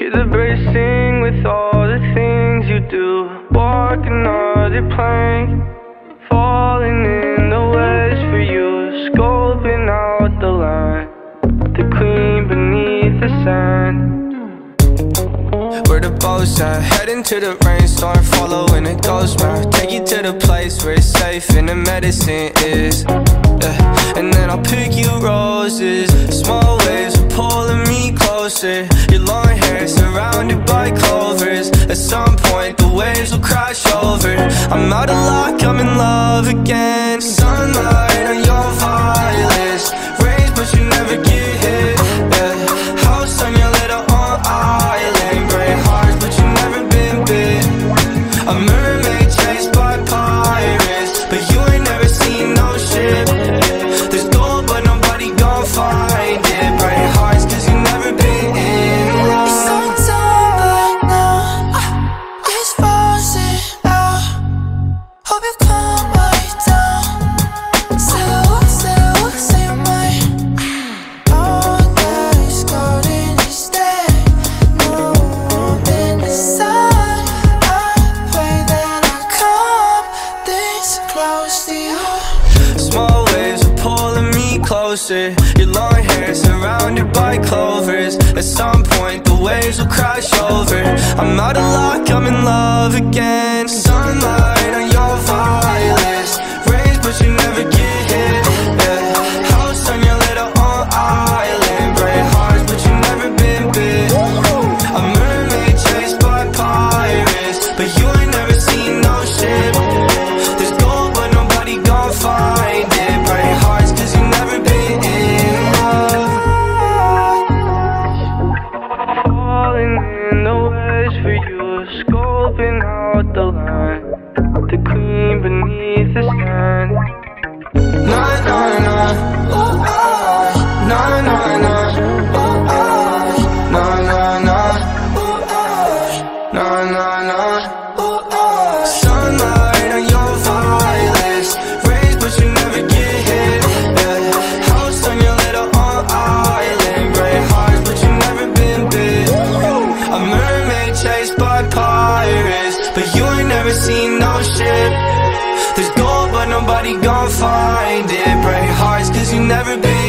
See the birds sing with all the things you do. Walk another plank, falling in the wedge for you. Scoping out the line, the queen beneath the sand. Where the boat's at Heading to the rainstorm Following a ghost map Take you to the place where it's safe And the medicine is. And then I'll pick you roses Small waves are pulling me closer Your long hair by clovers. At some point the waves will crash over. I'm out of luck, I'm in love again. Sunlight closer. Your long hair surrounded by clovers. At some point the waves will crash over. I'm out of luck, I'm in love again. Sunlight In the wedge for you, scoping out the line. The queen beneath the sand. Nah, nah, nah Ooh, ah. Nah, nah, nah Ooh, ah. Nah, nah, nah Ooh, ah. Nah, nah, nah never seen no shit. There's gold but nobody gon' find it. Break hearts cause you never been